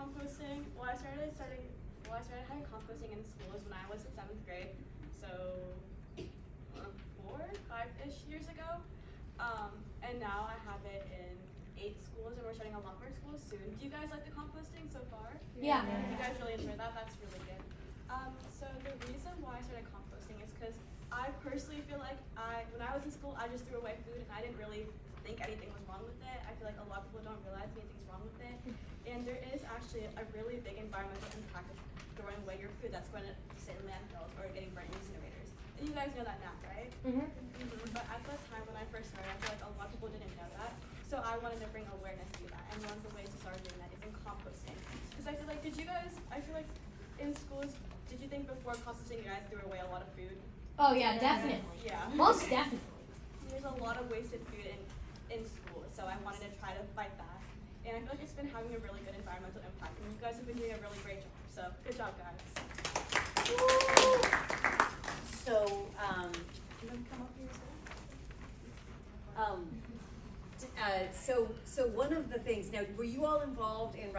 composting? Well, I started starting. Well, I started having composting in schools when I was in seventh grade, so uh, four, five-ish years ago. Um, and now I have it in eight schools, and we're starting a lot more schools soon. Do you guys like the composting so far? Yeah. You guys really enjoy that? That's really good. Um, so the reason why I started composting is because I personally feel like I, when I was in school, I just threw away food and I didn't really think anything was wrong with it. I feel like a lot of people don't realize anything's wrong with it. And there is actually a really big environmental impact of throwing away your food that's going to sit in landfills or getting burnt in incinerators. And you guys know that now, right? Mm-hmm. Mhm. But at the time when I first started, I feel like a lot of people didn't know that. So I wanted to bring awareness to that. And one of the ways to start doing that is in composting. Because I feel like, did you guys, I feel like in schools, did you think before composting you guys threw away a lot of food? Oh yeah, definitely. Yeah. Most definitely. There's a lot of wasted food in, in school, so I wanted to try to fight that. And I feel like it's been having a really good environmental impact, and you guys have been doing a really great job. So good job, guys. So, um, You want to come up here, um, uh, so, so one of the things, now, were you all involved in writing